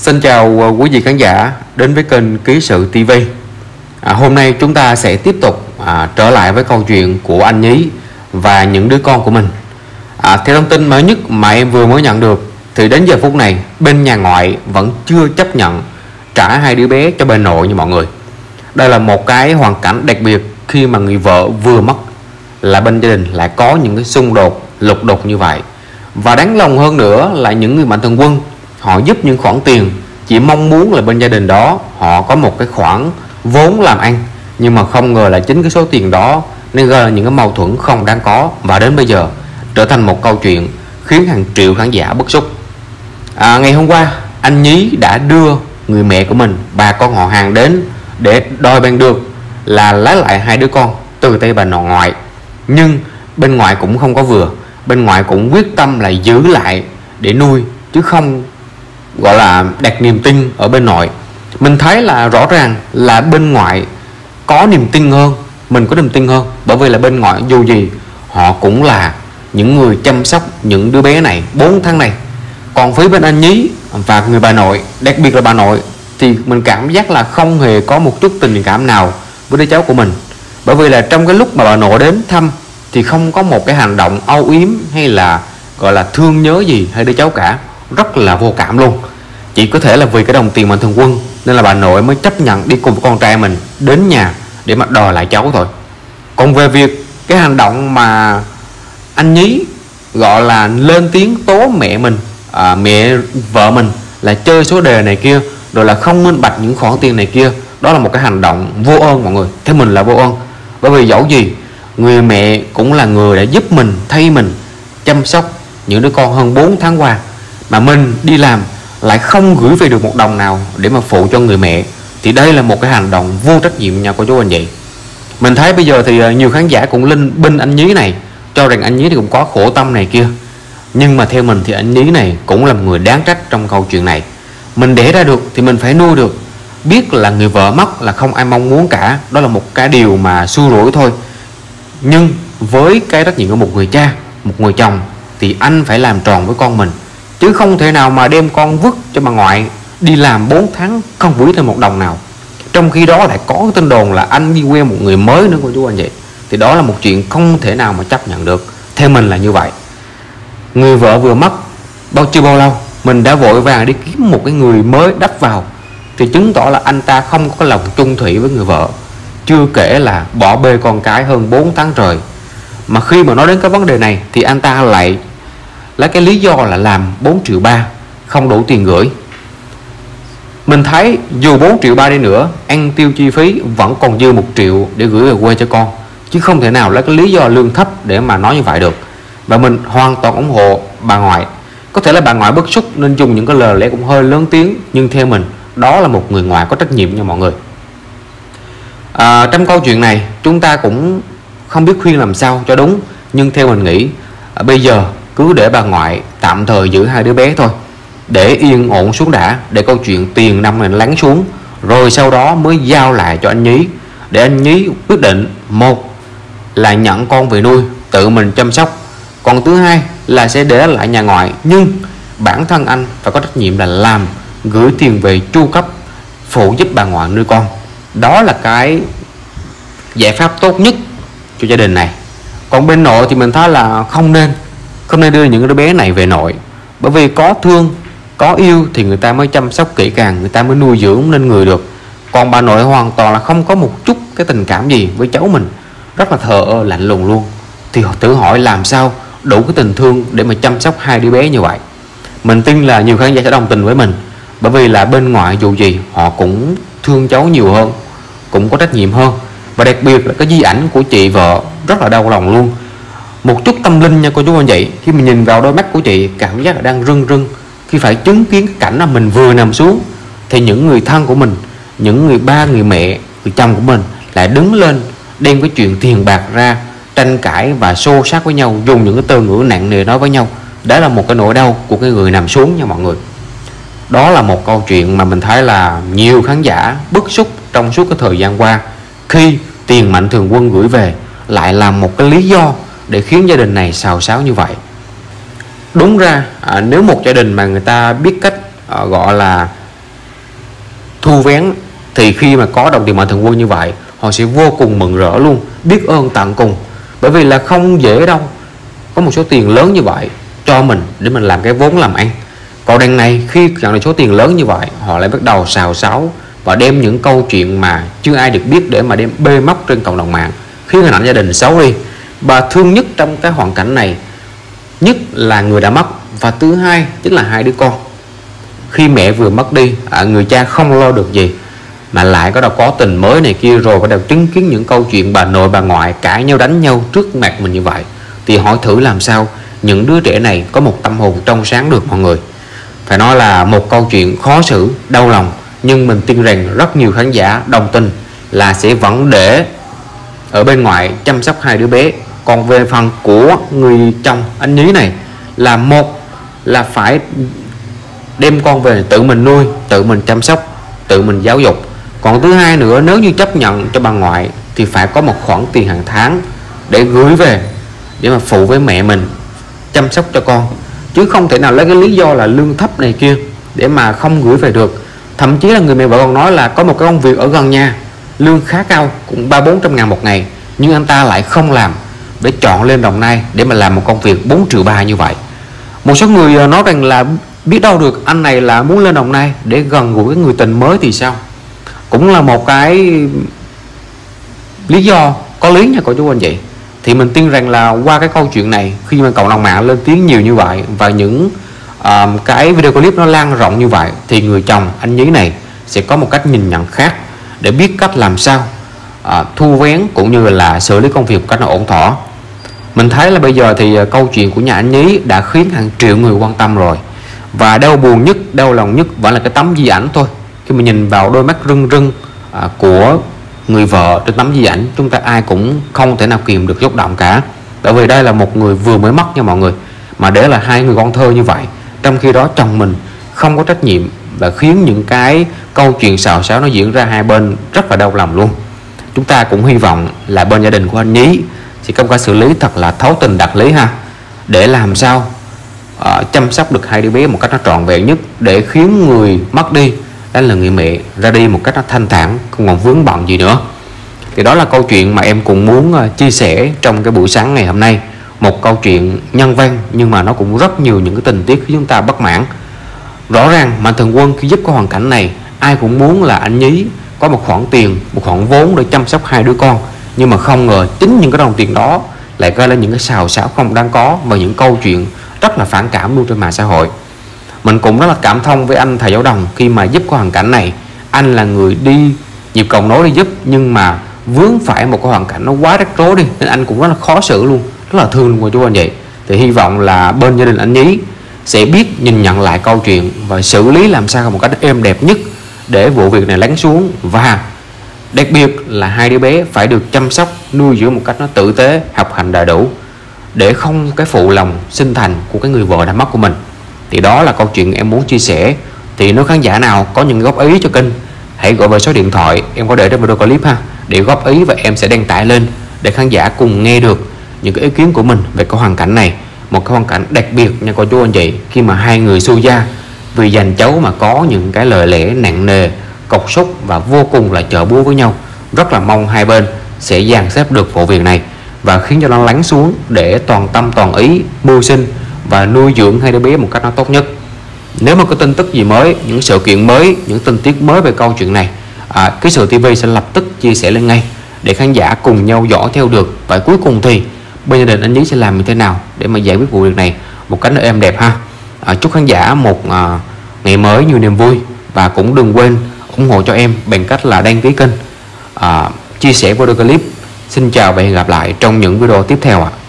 Xin chào à, quý vị khán giả đến với kênh Ký sự TV. À, hôm nay chúng ta sẽ tiếp tục à, trở lại với câu chuyện của anh Nhí và những đứa con của mình. À, theo thông tin mới nhất mà em vừa mới nhận được thì đến giờ phút này bên nhà ngoại vẫn chưa chấp nhận trả hai đứa bé cho bên nội như mọi người. Đây là một cái hoàn cảnh đặc biệt khi mà người vợ vừa mất là bên gia đình lại có những cái xung đột lục đục như vậy. Và đáng lòng hơn nữa là những người mạnh thường quân họ giúp những khoản tiền chỉ mong muốn là bên gia đình đó họ có một cái khoản vốn làm ăn. Nhưng mà không ngờ là chính cái số tiền đó nên gây ra những cái mâu thuẫn không đáng có. Và đến bây giờ trở thành một câu chuyện khiến hàng triệu khán giả bức xúc. À, ngày hôm qua anh nhí đã đưa người mẹ của mình bà con họ hàng đến để đòi bằng được là lấy lại hai đứa con từ tay bà nội ngoại. Nhưng bên ngoại cũng không có vừa. Bên ngoại cũng quyết tâm là giữ lại để nuôi chứ không gọi là đặt niềm tin ở bên nội. Mình thấy là rõ ràng là bên ngoại có niềm tin hơn, mình có niềm tin hơn. Bởi vì là bên ngoại dù gì, họ cũng là những người chăm sóc những đứa bé này 4 tháng này. Còn phía bên anh nhí và người bà nội, đặc biệt là bà nội, thì mình cảm giác là không hề có một chút tình cảm nào với đứa cháu của mình. Bởi vì là trong cái lúc mà bà nội đến thăm thì không có một cái hành động âu yếm hay là, gọi là thương nhớ gì hay đứa cháu cả rất là vô cảm luôn. Chỉ có thể là vì cái đồng tiền mạnh thường quân nên là bà nội mới chấp nhận đi cùng với con trai mình đến nhà để mà đòi lại cháu thôi. Còn về việc cái hành động mà anh nhí gọi là lên tiếng tố mẹ mình à, mẹ vợ mình là chơi số đề này kia rồi là không minh bạch những khoản tiền này kia đó là một cái hành động vô ơn mọi người. Theo mình là vô ơn. Bởi vì dẫu gì người mẹ cũng là người đã giúp mình thay mình chăm sóc những đứa con hơn 4 tháng qua mà mình đi làm lại không gửi về được một đồng nào để mà phụ cho người mẹ. Thì đây là một cái hành động vô trách nhiệm nha cô chú anh chị. Mình thấy bây giờ thì ờ, nhiều khán giả cũng linh binh anh nhí này, cho rằng anh nhí thì cũng có khổ tâm này kia. Nhưng mà theo mình thì anh nhí này cũng là người đáng trách trong câu chuyện này. Mình để ra được thì mình phải nuôi được. Biết là người vợ mất là không ai mong muốn cả. Đó là một cái điều mà xui rủi thôi. Nhưng với cái trách nhiệm của một người cha, một người chồng, thì anh phải làm tròn với con mình chứ không thể nào mà đem con vứt cho bà ngoại đi làm 4 tháng không gửi thêm một đồng nào. Trong khi đó lại có tin đồn là anh đi quen một người mới nữa, cô chú anh chị thì đó là một chuyện không thể nào mà chấp nhận được. Theo mình là như vậy. Người vợ vừa mất, bao chưa bao lâu, mình đã vội vàng đi kiếm một cái người mới đắp vào. Thì chứng tỏ là anh ta không có lòng trung thủy với người vợ. Chưa kể là bỏ bê con cái hơn 4 tháng trời. Mà khi mà nói đến cái vấn đề này, thì anh ta lại lấy cái lý do là làm 4 triệu ba không đủ tiền gửi. Mình thấy dù 4 triệu ba đi nữa ăn tiêu chi phí vẫn còn dư một triệu để gửi về quê cho con. Chứ không thể nào lấy cái lý do lương thấp để mà nói như vậy được. Và mình hoàn toàn ủng hộ bà ngoại. Có thể là bà ngoại bức xúc nên dùng những cái lời lẽ cũng hơi lớn tiếng nhưng theo mình đó là một người ngoại có trách nhiệm nha mọi người. À, trong câu chuyện này chúng ta cũng không biết khuyên làm sao cho đúng nhưng theo mình nghĩ à, bây giờ cứ để bà ngoại tạm thời giữ hai đứa bé thôi. Để yên ổn xuống đã, để câu chuyện tiền năm này lắng xuống. Rồi sau đó mới giao lại cho anh nhí. Để anh nhí quyết định, một là nhận con về nuôi, tự mình chăm sóc. Còn thứ hai là sẽ để lại nhà ngoại. Nhưng bản thân anh phải có trách nhiệm là làm, gửi tiền về chu cấp, phụ giúp bà ngoại nuôi con. Đó là cái giải pháp tốt nhất cho gia đình này. Còn bên nội thì mình thấy là không nên không nên đưa những đứa bé này về nội. Bởi vì có thương, có yêu thì người ta mới chăm sóc kỹ càng, người ta mới nuôi dưỡng nên người được. Còn bà nội hoàn toàn là không có một chút cái tình cảm gì với cháu mình. Rất là thờ ơ, lạnh lùng luôn. Thì họ tự hỏi làm sao đủ cái tình thương để mà chăm sóc hai đứa bé như vậy? Mình tin là nhiều khán giả sẽ đồng tình với mình. Bởi vì là bên ngoài dù gì, họ cũng thương cháu nhiều hơn, cũng có trách nhiệm hơn. Và đặc biệt là cái di ảnh của chị vợ rất là đau lòng luôn một chút tâm linh nha cô chú anh chị khi mình nhìn vào đôi mắt của chị, cảm giác là đang rưng rưng. Khi phải chứng kiến cái cảnh là mình vừa nằm xuống, thì những người thân của mình, những người ba, người mẹ, người chồng của mình lại đứng lên, đem cái chuyện tiền bạc ra, tranh cãi và xô sát với nhau, dùng những cái từ ngữ nặng nề nói với nhau. Đó là một cái nỗi đau của cái người nằm xuống nha mọi người. Đó là một câu chuyện mà mình thấy là nhiều khán giả bức xúc trong suốt cái thời gian qua. Khi tiền mạnh thường quân gửi về lại là một cái lý do để khiến gia đình này xào xáo như vậy. Đúng ra à, nếu một gia đình mà người ta biết cách à, gọi là thu vén thì khi mà có đồng tiền mạnh thường quân như vậy họ sẽ vô cùng mừng rỡ luôn biết ơn tận cùng. Bởi vì là không dễ đâu có một số tiền lớn như vậy cho mình để mình làm cái vốn làm ăn. Còn đằng này khi nhận được số tiền lớn như vậy họ lại bắt đầu xào xáo và đem những câu chuyện mà chưa ai được biết để mà đem bê móc trên cộng đồng mạng khiến hình ảnh gia đình xấu đi bà thương nhất trong cái hoàn cảnh này nhất là người đã mất và thứ hai chính là hai đứa con. Khi mẹ vừa mất đi à, người cha không lo được gì mà lại có đâu có tình mới này kia rồi bắt đầu chứng kiến những câu chuyện bà nội bà ngoại cãi nhau đánh nhau trước mặt mình như vậy thì hỏi thử làm sao những đứa trẻ này có một tâm hồn trong sáng được mọi người. Phải nói là một câu chuyện khó xử đau lòng nhưng mình tin rằng rất nhiều khán giả đồng tình là sẽ vẫn để ở bên ngoài chăm sóc hai đứa bé còn về phần của người chồng anh nhí này là một là phải đem con về tự mình nuôi, tự mình chăm sóc, tự mình giáo dục. Còn thứ hai nữa, nếu như chấp nhận cho bà ngoại thì phải có một khoản tiền hàng tháng để gửi về để mà phụ với mẹ mình, chăm sóc cho con. Chứ không thể nào lấy cái lý do là lương thấp này kia để mà không gửi về được. Thậm chí là người mẹ vợ còn nói là có một cái công việc ở gần nhà, lương khá cao, cũng ba bốn trăm ngàn một ngày, nhưng anh ta lại không làm để chọn lên Đồng Nai để mà làm một công việc 4 triệu ba như vậy. Một số người ờ, nói rằng là biết đâu được anh này là muốn lên Đồng Nai để gần gũi với người tình mới thì sao? Cũng là một cái lý do có lý nha cô chú anh chị. Thì mình tin rằng là qua cái câu chuyện này khi mà cộng đồng mạng lên tiếng nhiều như vậy và những um, cái video clip nó lan rộng như vậy thì người chồng anh nhí này sẽ có một cách nhìn nhận khác để biết cách làm sao uh, thu vén cũng như là xử lý công việc một cách nó ổn thỏa mình thấy là bây giờ thì ờ, câu chuyện của nhà anh nhí đã khiến hàng triệu người quan tâm rồi. Và đau buồn nhất đau lòng nhất vẫn là cái tấm di ảnh thôi. Khi mà nhìn vào đôi mắt rưng rưng à, của người vợ trên tấm di ảnh chúng ta ai cũng không thể nào kìm được xúc động cả. Bởi vì đây là một người vừa mới mất nha mọi người mà để là hai người con thơ như vậy trong khi đó chồng mình không có trách nhiệm và khiến những cái câu chuyện xào xáo nó diễn ra hai bên rất là đau lòng luôn. Chúng ta cũng hy vọng là bên gia đình của anh nhí thì công khai xử lý thật là thấu tình đạt lý ha. Để làm sao uh, chăm sóc được hai đứa bé một cách nó trọn vẹn nhất để khiến người mất đi đó là người mẹ ra đi một cách nó thanh thản không còn vướng bận gì nữa. Thì đó là câu chuyện mà em cũng muốn uh, chia sẻ trong cái buổi sáng ngày hôm nay. Một câu chuyện nhân văn nhưng mà nó cũng rất nhiều những cái tình tiết khiến chúng ta bất mãn. Rõ ràng mạnh thường quân khi giúp cái hoàn cảnh này ai cũng muốn là anh nhí có một khoản tiền một khoản vốn để chăm sóc hai đứa con nhưng mà không ngờ chính những cái đồng tiền đó lại gây lên những cái xào xáo không đang có và những câu chuyện rất là phản cảm luôn trên mạng xã hội. Mình cũng rất là cảm thông với anh thầy giáo đồng khi mà giúp cái hoàn cảnh này. Anh là người đi nhịp cầu nối đi giúp, nhưng mà vướng phải một cái hoàn cảnh nó quá rắc rối đi, nên anh cũng rất là khó xử luôn, rất là thương luôn chú anh vậy. Thì hy vọng là bên gia đình anh nhí sẽ biết nhìn nhận lại câu chuyện và xử lý làm sao một cách êm đẹp nhất để vụ việc này lắng xuống. Và đặc biệt là hai đứa bé phải được chăm sóc nuôi dưỡng một cách nó tử tế, học hành đầy đủ, để không cái phụ lòng sinh thành của cái người vợ đã mất của mình. Thì đó là câu chuyện em muốn chia sẻ. Thì nếu khán giả nào có những góp ý cho kênh, hãy gọi về số điện thoại em có để trong video clip ha, để góp ý và em sẽ đăng tải lên để khán giả cùng nghe được những cái ý kiến của mình về cái hoàn cảnh này. Một cái hoàn cảnh đặc biệt nha cô chú anh chị, khi mà hai người xu gia vì dành cháu mà có những cái lời lẽ nặng nề cọc xúc và vô cùng là chợ búa với nhau. Rất là mong hai bên sẽ dàn xếp được vụ việc này và khiến cho nó lắng xuống để toàn tâm toàn ý mưu sinh và nuôi dưỡng hai đứa bé một cách nó tốt nhất. Nếu mà có tin tức gì mới những sự kiện mới những tin tiết mới về câu chuyện này à, cái sự TV sẽ lập tức chia sẻ lên ngay để khán giả cùng nhau dõi theo được. Và cuối cùng thì bên gia đình anh Nhí sẽ làm như thế nào để mà giải quyết vụ việc này một cách nó êm đẹp ha? À, chúc khán giả một à, ngày mới nhiều niềm vui và cũng đừng quên ủng hộ cho em bằng cách là đăng ký kênh à, chia sẻ video clip xin chào và hẹn gặp lại trong những video tiếp theo ạ à.